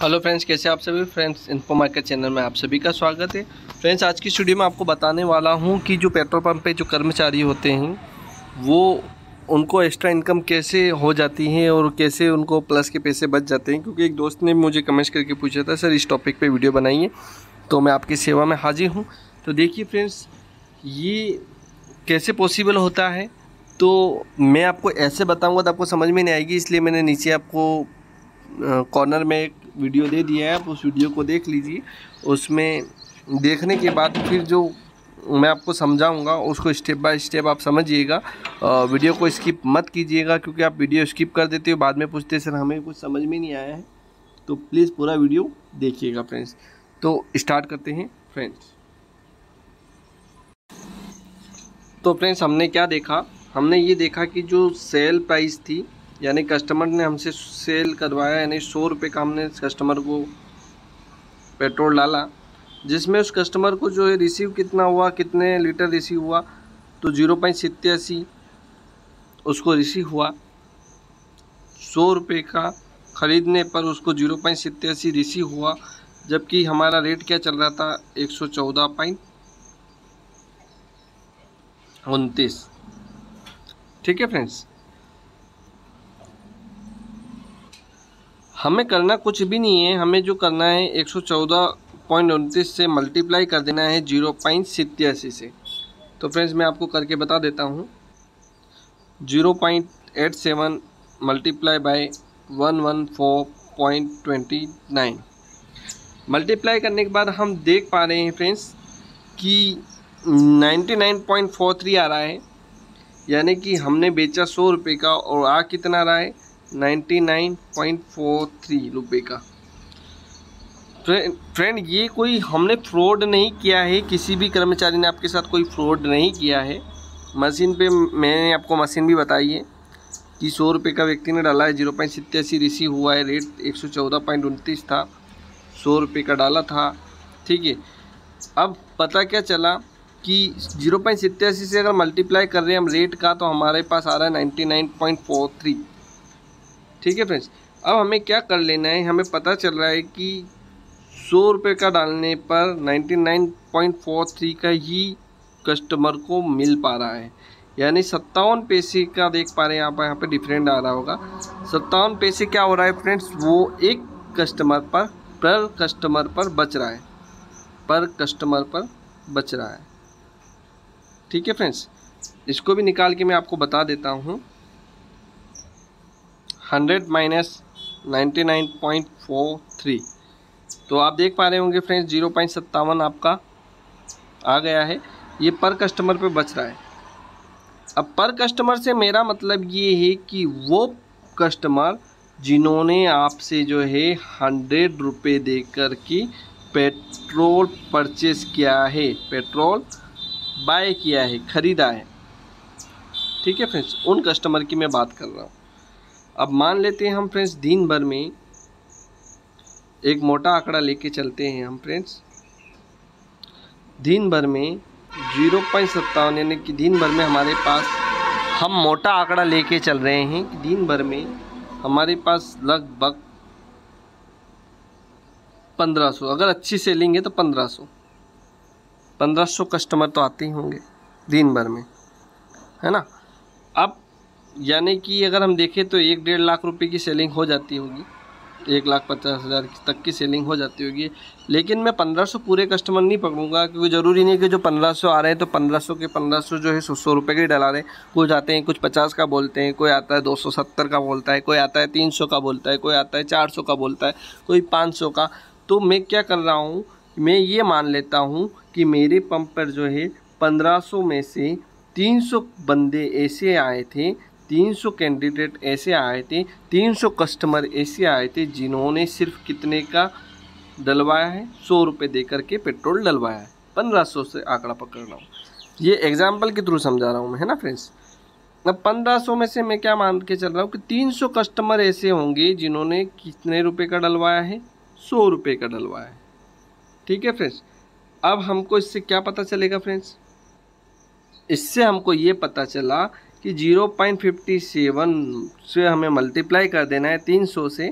Hello friends, कैसे आप सभी? फ्रेंड्स, इन्फो मार्केट चैनल में आप सभी का स्वागत है। फ्रेंड्स, आज की स्टूडियो में आपको बताने वाला हूँ कि जो पेट्रोल पंप पे जो कर्मचारी होते हैं, वो उनको एक्स्ट्रा इनकम कैसे हो जाती है और कैसे उनको प्लस के पैसे बच जाते हैं? क्योंकि एक दोस्त ने मुझे कमेंट्स करके पूछा था, सर, इस टॉपिक पर वीडियो बनाइए। तो मैं आपकी सेवा में हाजिर हूँ। तो देखिए फ्रेंड्स, ये कैसे पॉसिबल होता है? तो मैं आपको ऐसे बताऊँगा तो आपको समझ में नहीं आएगी, इसलिए मैंने नीचे आपको कॉर्नर में एक वीडियो दे दिया है, आप उस वीडियो को देख लीजिए। उसमें देखने के बाद फिर जो मैं आपको समझाऊँगा, उसको स्टेप बाय स्टेप आप समझिएगा। वीडियो को स्किप मत कीजिएगा, क्योंकि आप वीडियो स्किप कर देते हो, बाद में पूछते सर, हमें कुछ समझ में नहीं आया है। तो प्लीज़ पूरा वीडियो देखिएगा फ्रेंड्स तो स्टार्ट करते हैं फ्रेंड्स तो फ्रेंड्स हमने क्या देखा? हमने ये देखा कि जो सेल प्राइस थी यानी कस्टमर ने हमसे सेल करवाया, यानी सौ रुपये का हमने कस्टमर को पेट्रोल डाला, जिसमें उस कस्टमर को जो है रिसीव कितना हुआ, कितने लीटर रिसीव हुआ तो ज़ीरो पॉइंट सत्यासी उसको रिसीव हुआ। सौ रुपये का ख़रीदने पर उसको ज़ीरो पॉइंट सत्यासी रिसीव हुआ, जबकि हमारा रेट क्या चल रहा था? एक सौ चौदह पॉइंट उनतीस। ठीक है फ्रेंड्स हमें करना कुछ भी नहीं है, हमें जो करना है, एक सौ चौदह पॉइंट उनतीस से मल्टीप्लाई कर देना है ज़ीरो पॉइंट सत्यासी से। तो फ्रेंड्स मैं आपको करके बता देता हूँ। Zero point eight seven multiply by one one four point twenty nine multiply करने के बाद हम देख पा रहे हैं फ्रेंड्स कि ninety nine point four three आ रहा है। यानी कि हमने बेचा सौ रुपये का और आ कितना रहा है? Ninety nine point four three रुपये का। फ्रेंड, ये कोई हमने फ्रॉड नहीं किया है, किसी भी कर्मचारी ने आपके साथ कोई फ्रॉड नहीं किया है। मशीन पे मैंने आपको मशीन भी बताई है कि सौ रुपये का व्यक्ति ने डाला है, ज़ीरो पॉइंट सत्तासी रिसीव हुआ है, रेट एक सौ चौदह पॉइंट उनतीस था, सौ रुपये का डाला था, ठीक है। अब पता क्या चला कि ज़ीरो पॉइंट सत्तासी से अगर मल्टीप्लाई कर रहे हैं हम रेट का तो हमारे पास आ रहा है ninety nine point four three. ठीक है फ्रेंड्स? अब हमें क्या कर लेना है? हमें पता चल रहा है कि सौ रुपये का डालने पर ninety nine point four three का ही कस्टमर को मिल पा रहा है। यानी सत्तावन पैसे का देख पा रहे हैं आप, यहाँ पे डिफरेंट आ रहा होगा। सत्तावन पैसे क्या हो रहा है फ्रेंड्स? वो एक कस्टमर पर पर कस्टमर पर बच रहा है। पर कस्टमर पर बच रहा है। ठीक है फ्रेंड्स? इसको भी निकाल के मैं आपको बता देता हूँ। Hundred minus ninety nine point four three. तो आप देख पा रहे होंगे फ्रेंड्स, ज़ीरो पॉइंट सत्तावन आपका आ गया है। ये पर कस्टमर पे बच रहा है। अब पर कस्टमर से मेरा मतलब ये है कि वो कस्टमर जिन्होंने आपसे जो है हंड्रेड रुपये दे कर के पेट्रोल परचेस किया है, पेट्रोल बाय किया है, ख़रीदा है। ठीक है फ्रेंड्स, उन कस्टमर की मैं बात कर रहा हूँ। अब मान लेते हैं हम फ्रेंड्स दिन भर में एक मोटा आंकड़ा लेके चलते हैं हम फ्रेंड्स। दिन भर में ज़ीरो पॉइंट सत्तावन, यानी कि दिन भर में हमारे पास हम मोटा आंकड़ा लेके चल रहे हैं कि दिन भर में हमारे पास लगभग पंद्रह सौ। अगर अच्छी सेलिंग है तो पंद्रह सौ। पंद्रह सौ कस्टमर तो आते ही होंगे दिन भर में, है ना? यानी कि अगर हम देखें तो एक डेढ़ लाख रुपए की सेलिंग हो जाती होगी। एक लाख पचास हज़ार तक की सेलिंग हो जाती होगी। लेकिन मैं पंद्रह सौ पूरे कस्टमर नहीं पकड़ूँगा, क्योंकि ज़रूरी नहीं कि जो पंद्रह सौ आ रहे हैं तो पंद्रह सौ के पंद्रह सौ जो है सौ सौ रुपये के डला रहे हैं। कुछ आते हैं, कुछ पचास का बोलते हैं, कोई आता है दो सौ सत्तर का बोलता है, कोई आता है तीन सौ का बोलता है, कोई आता है चार सौ का बोलता है, कोई पाँच सौ का। तो मैं क्या कर रहा हूँ, मैं ये मान लेता हूँ कि मेरे पंप पर जो है पंद्रह सौ में से तीन सौ बंदे ऐसे आए थे 300 कैंडिडेट ऐसे आए थे 300 कस्टमर ऐसे आए थे जिन्होंने सिर्फ़ कितने का डलवाया है? सौ रुपये दे करके पेट्रोल डलवाया है। पंद्रह सौ से आंकड़ा पकड़ रहा हूँ ये एग्ज़ाम्पल के थ्रू समझा रहा हूँ मैं, है ना फ्रेंड्स अब पंद्रह सौ में से मैं क्या मान के चल रहा हूँ कि तीन सौ कस्टमर ऐसे होंगे जिन्होंने कितने रुपए का डलवाया है? सौ रुपये का डलवाया है। ठीक है फ्रेंड्स अब हमको इससे क्या पता चलेगा फ्रेंड्स इससे हमको ये पता चला कि ज़ीरो पॉइंट फिफ्टी सेवन से हमें मल्टीप्लाई कर देना है तीन सौ से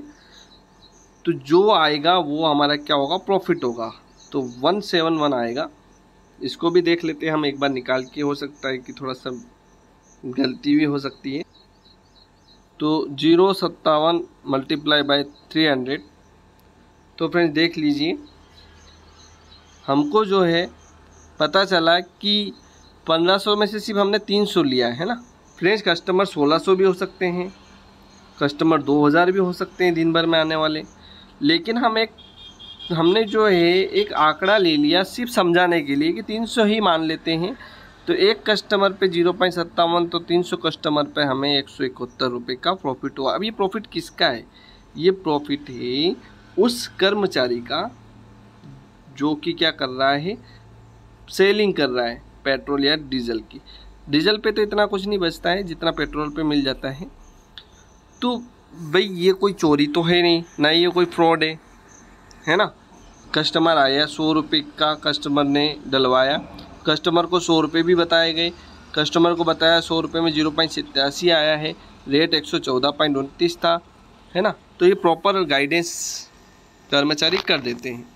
तो जो आएगा वो हमारा क्या होगा? प्रॉफिट होगा। तो वन सेवन वन आएगा। इसको भी देख लेते हैं, हम एक बार निकाल के हो सकता है कि थोड़ा सा गलती भी हो सकती है। तो ज़ीरो सत्तावन मल्टीप्लाई बाय थ्री हंड्रेड तो फ्रेंड्स, देख लीजिए, हमको जो है पता चला कि पंद्रह सौ में से सिर्फ़ हमने तीन सौ लिया है ना? फ्रेंड्स कस्टमर सोलह सौ भी हो सकते हैं। कस्टमर दो हज़ार भी हो सकते हैं दिन भर में आने वाले। लेकिन हम एक, हमने जो है, एक आंकड़ा ले लिया सिर्फ़ समझाने के लिए कि तीन सौ ही मान लेते हैं। तो एक कस्टमर पे ज़ीरो पॉइंट सत्तावन तो तीन सौ कस्टमर पे हमें एक सौ इकहत्तर रुपये का प्रॉफिट हुआ। अब ये प्रॉफिट किसका है? ये प्रॉफिट है उस कर्मचारी का जो कि क्या कर रहा है? सेलिंग कर रहा है पेट्रोल या डीजल की। डीजल पे तो इतना कुछ नहीं बचता है जितना पेट्रोल पे मिल जाता है। तो भाई, ये कोई चोरी तो है नहीं, ना ये कोई फ्रॉड है है ना? कस्टमर आया, सौ रुपये का कस्टमर ने डलवाया। कस्टमर को सौ रुपये भी बताए गए। कस्टमर को बताया, सौ रुपये में ज़ीरो पॉइंट सत्तासी आया है, रेट एक सौ चौदह पॉइंट उनतीस था, है ना? तो ये प्रॉपर गाइडेंस कर्मचारी कर देते हैं।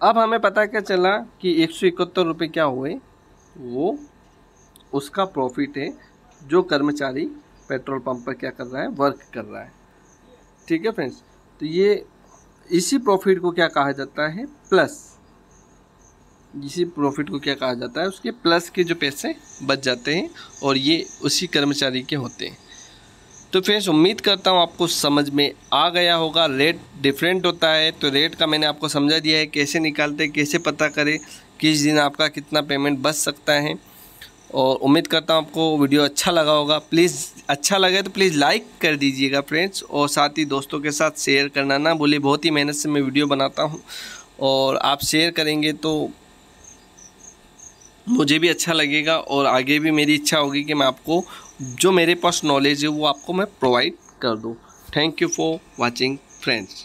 अब हमें पता क्या चला कि एक सौ इकहत्तर रुपये क्या हुए? वो उसका प्रॉफिट है, जो कर्मचारी पेट्रोल पंप पर क्या कर रहा है वर्क कर रहा है। ठीक है फ्रेंड्स तो ये इसी प्रॉफिट को क्या कहा जाता है? प्लस इसी प्रॉफिट को क्या कहा जाता है? उसके प्लस के जो पैसे बच जाते हैं और ये उसी कर्मचारी के होते हैं। तो फ्रेंड्स, उम्मीद करता हूँ आपको समझ में आ गया होगा। रेट डिफरेंट होता है तो रेट का मैंने आपको समझा दिया है, कैसे निकालते, कैसे पता करें, किस दिन आपका कितना पेमेंट बच सकता है। और उम्मीद करता हूँ आपको वीडियो अच्छा लगा होगा। प्लीज़ अच्छा लगे तो प्लीज़ लाइक कर दीजिएगा फ्रेंड्स, और साथ ही दोस्तों के साथ शेयर करना ना बोले बहुत ही मेहनत से मैं वीडियो बनाता हूँ, और आप शेयर करेंगे तो मुझे भी अच्छा लगेगा, और आगे भी मेरी इच्छा होगी कि मैं आपको जो मेरे पास नॉलेज है, वो आपको मैं प्रोवाइड कर दूँ। Thank you for watching friends